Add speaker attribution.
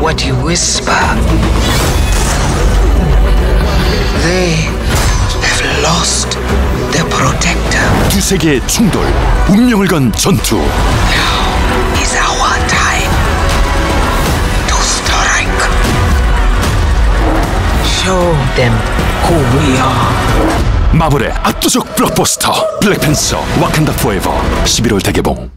Speaker 1: what you whisper. They have lost their protector.
Speaker 2: 두 세계의 충돌, 운명을 건 전투.
Speaker 1: Now Is our time to strike. Show them who we are.
Speaker 2: 마블의 압도적 블록버스터 블랙팬서 와칸다 포에버 11월 대개봉